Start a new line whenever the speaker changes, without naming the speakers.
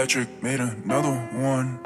Patrick made another one.